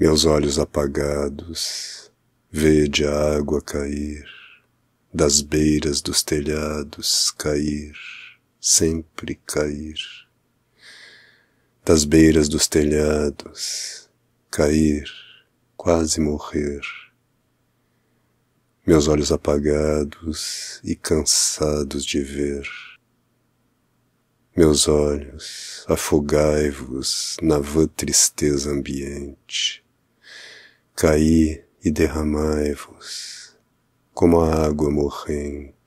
Meus olhos apagados, vede a água cair, das beiras dos telhados cair, sempre cair, das beiras dos telhados cair, quase morrer. Meus olhos apagados e cansados de ver. Meus olhos, afogai-vos na vã tristeza ambiente caí e derramai-vos como a água morrente